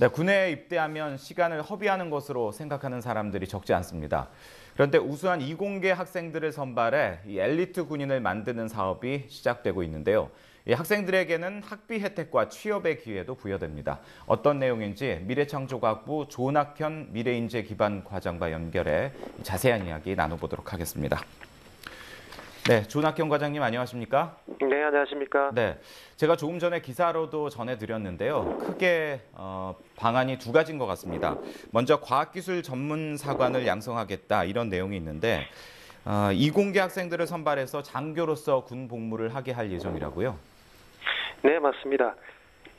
네, 군에 입대하면 시간을 허비하는 것으로 생각하는 사람들이 적지 않습니다. 그런데 우수한 이공계 학생들을 선발해 이 엘리트 군인을 만드는 사업이 시작되고 있는데요. 이 학생들에게는 학비 혜택과 취업의 기회도 부여됩니다. 어떤 내용인지 미래창조과학부 조낙현 미래인재 기반 과장과 연결해 자세한 이야기 나눠보도록 하겠습니다. 네, 조낙현 과장님 안녕하십니까? 네, 안녕하십니까? 네, 제가 조금 전에 기사로도 전해드렸는데요. 크게 어, 방안이 두 가지인 것 같습니다. 먼저 과학기술 전문 사관을 양성하겠다 이런 내용이 있는데 어, 이공계 학생들을 선발해서 장교로서 군 복무를 하게 할 예정이라고요. 네, 맞습니다.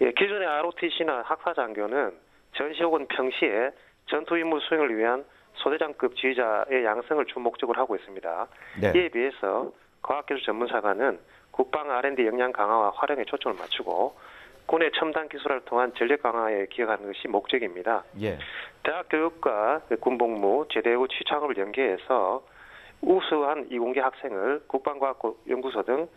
예, 기존의 ROTC나 학사 장교는 전시 혹은 평시에 전투 임무 수행을 위한 소대장급 지휘자의 양성을 주 목적으로 하고 있습니다. 네. 이에 비해서 과학기술 전문사관은 국방 R&D 역량 강화와 활용에 초점을 맞추고 군의 첨단 기술을 통한 전력 강화에 기여하는 것이 목적입니다. 예. 대학 교육과 군복무, 제대 후 취창업을 연계해서 우수한 이공계 학생을 국방과학연구소 등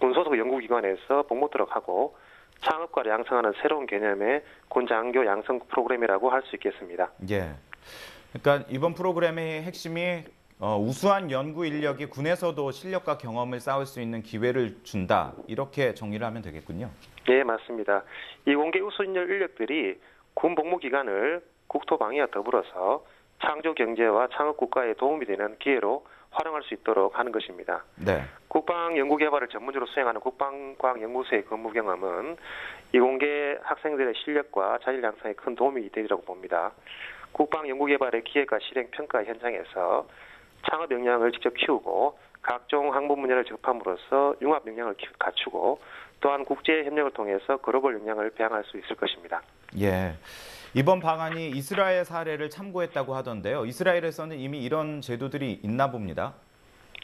군소속 연구기관에서 복무토록 하고 창업과를 양성하는 새로운 개념의 군 장교 양성 프로그램이라고 할 수 있겠습니다. 예. 그러니까 이번 프로그램의 핵심이 어, 우수한 연구 인력이 군에서도 실력과 경험을 쌓을 수 있는 기회를 준다. 이렇게 정리를 하면 되겠군요. 네, 맞습니다. 이공계 우수 인력들이 군 복무 기간을 국토 방위와 더불어서 창조 경제와 창업 국가에 도움이 되는 기회로 활용할 수 있도록 하는 것입니다. 네. 국방 연구 개발을 전문적으로 수행하는 국방과학 연구소의 근무 경험은 이공계 학생들의 실력과 자질 양성에 큰 도움이 되리라고 봅니다. 국방 연구 개발의 기획과 실행 평가 현장에서 창업 역량을 직접 키우고 각종 항공 분야를 접함으로써 융합 역량을 갖추고 또한 국제 협력을 통해서 글로벌 역량을 배양할 수 있을 것입니다. 예. 이번 방안이 이스라엘 사례를 참고했다고 하던데요. 이스라엘에서는 이미 이런 제도들이 있나 봅니다.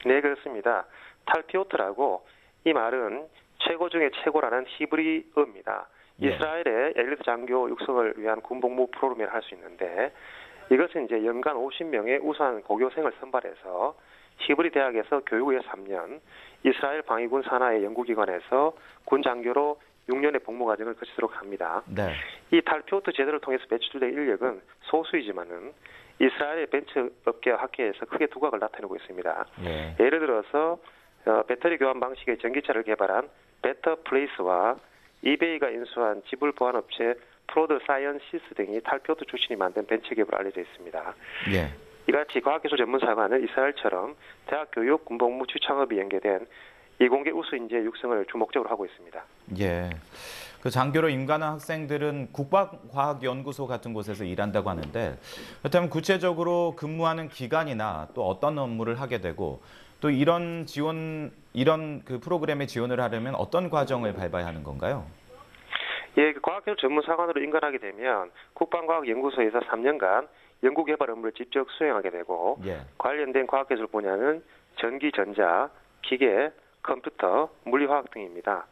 네, 그렇습니다. 탈피오트라고 이 말은 최고 중에 최고라는 히브리어입니다. 예. 이스라엘의 엘리트 장교 육성을 위한 군복무 프로그램을 할 수 있는데 이것은 이제 연간 50명의 우수한 고교생을 선발해서 히브리 대학에서 교육 후에 3년, 이스라엘 방위군 산하의 연구기관에서 군 장교로 6년의 복무 과정을 거치도록 합니다. 네. 이 탈피오트 제도를 통해서 배출된 인력은 소수이지만은 이스라엘의 벤처 업계와 학계에서 크게 두각을 나타내고 있습니다. 예. 예를 들어서 어, 배터리 교환 방식의 전기차를 개발한 베터 플레이스와 이베이가 인수한 지불 보안 업체 프로드 사이언시스 등이 탈피오트 출신이 만든 벤처 기업으로 알려져 있습니다. 예. 이같이 과학기술 전문사관은 이스라엘처럼 대학 교육, 군복무, 취창업이 연계된 이공계 우수 인재 육성을 주목적으로 하고 있습니다. 예. 그 장교로 임관한 학생들은 국방과학연구소 같은 곳에서 일한다고 하는데 그렇다면 구체적으로 근무하는 기간이나 또 어떤 업무를 하게 되고 또 이런 지원 이런 그 프로그램에 지원을 하려면 어떤 과정을 밟아야 하는 건가요? 예, 그 과학기술 전문사관으로 인간하게 되면 국방과학연구소에서 3년간 연구개발 업무를 직접 수행하게 되고 예. 관련된 과학기술 분야는 전기, 전자, 기계, 컴퓨터, 물리화학 등입니다.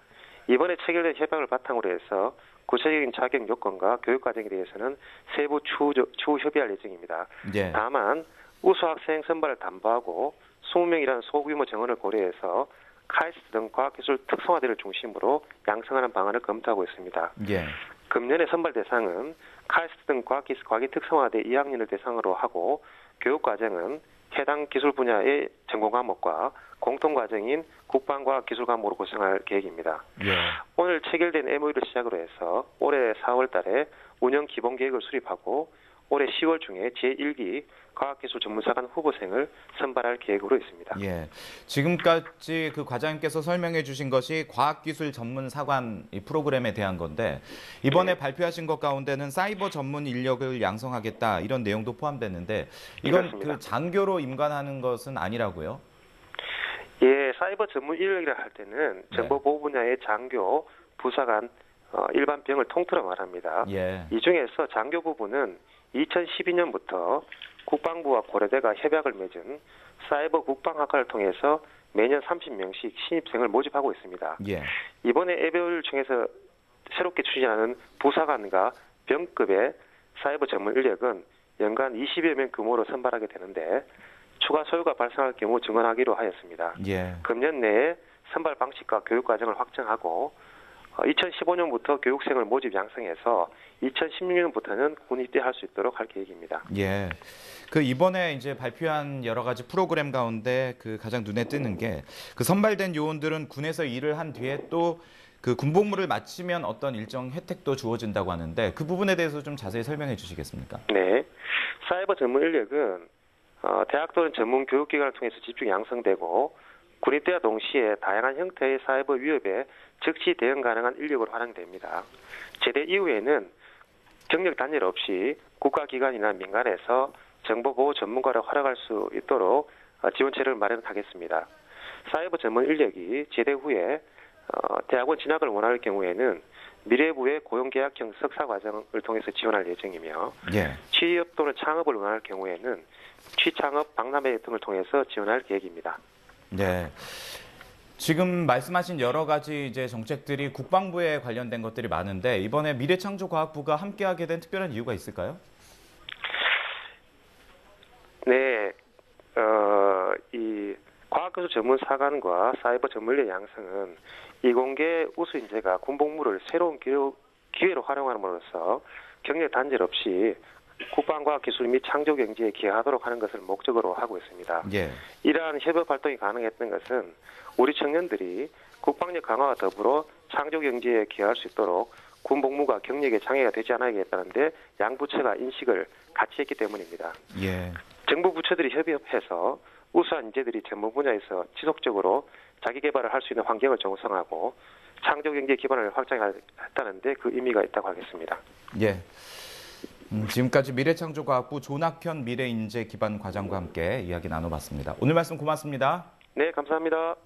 이번에 체결된 협약을 바탕으로 해서 구체적인 자격 요건과 교육 과정에 대해서는 세부 추후, 추후 협의할 예정입니다. 예. 다만 우수 학생 선발을 담보하고 20명이라는 소규모 정원을 고려해서 카이스트 등 과학기술 특성화대를 중심으로 양성하는 방안을 검토하고 있습니다. 예. 금년의 선발 대상은 카이스트 등 과학기술 과기 특성화대 2학년을 대상으로 하고 교육 과정은 해당 기술 분야의 전공 과목과 공통 과정인 국방과학 기술 과목으로 구성할 계획입니다. 예. 오늘 체결된 MOU를 시작으로 해서 올해 4월 달에 운영 기본 계획을 수립하고 올해 10월 중에 제1기 과학기술 전문사관 후보생을 선발할 계획으로 있습니다. 예. 지금까지 그 과장님께서 설명해 주신 것이 과학기술 전문 사관 이 프로그램에 대한 건데 이번에 네. 발표하신 것 가운데는 사이버 전문 인력을 양성하겠다 이런 내용도 포함됐는데 이건 그렇습니다. 그 장교로 임관하는 것은 아니라고요? 예, 사이버 전문 인력이라 할 때는 네. 정보 보호 분야의 장교, 부사관, 어, 일반 병을 통틀어 말합니다. 예. 이 중에서 장교 부분은 2012년부터 국방부와 고려대가 협약을 맺은 사이버 국방학과를 통해서 매년 30명씩 신입생을 모집하고 있습니다. 예. 이번에 에베를 중에서 새롭게 추진하는 부사관과 병급의 사이버 전문 인력은 연간 20여 명 규모로 선발하게 되는데 추가 소요가 발생할 경우 증언하기로 하였습니다. 예. 금년 내에 선발 방식과 교육 과정을 확정하고 2015년부터 교육생을 모집 양성해서 2016년부터는 군 입대할 수 있도록 할 계획입니다. 예. 그 이번에 이제 발표한 여러 가지 프로그램 가운데 그 가장 눈에 띄는 게 그 선발된 요원들은 군에서 일을 한 뒤에 또 그 군복무를 마치면 어떤 일정 혜택도 주어진다고 하는데 그 부분에 대해서 좀 자세히 설명해 주시겠습니까? 네. 사이버 전문 인력은 어, 대학 또는 전문 교육기관을 통해서 집중 양성되고 군입대와 동시에 다양한 형태의 사이버 위협에 즉시 대응 가능한 인력으로 활용됩니다. 제대 이후에는 경력 단절 없이 국가기관이나 민간에서 정보보호 전문가로 활약할 수 있도록 어, 지원체를 마련하겠습니다. 사이버 전문 인력이 제대 후에 어, 대학원 진학을 원할 경우에는 미래부의 고용계약형 석사 과정을 통해서 지원할 예정이며 예. 취업 또는 창업을 원할 경우에는 취창업 박람회 등을 통해서 지원할 계획입니다. 네. 지금 말씀하신 여러 가지 이제 정책들이 국방부에 관련된 것들이 많은데 이번에 미래창조과학부가 함께하게 된 특별한 이유가 있을까요? 네, 어, 이 과학기술 전문 사관과 사이버 전문의 양성은 이공계 우수 인재가 군복무를 새로운 기회- 기회로 활용함으로써 경력 단절 없이 국방과학 기술 및 창조 경제에 기여하도록 하는 것을 목적으로 하고 있습니다. 예. 이러한 협업 활동이 가능했던 것은 우리 청년들이 국방력 강화와 더불어 창조 경제에 기여할 수 있도록 군 복무가 경력에 장애가 되지 않아야겠다는데 양부처가 인식을 같이 했기 때문입니다. 예. 정부 부처들이 협의해서 우수한 인재들이 전문 분야에서 지속적으로 자기 개발을 할 수 있는 환경을 조성하고 창조 경제 기반을 확장했다는데 그 의미가 있다고 하겠습니다. 예. 음, 지금까지 미래창조과학부 조낙현 미래인재 기반 과장과 함께 이야기 나눠봤습니다. 오늘 말씀 고맙습니다. 네, 감사합니다.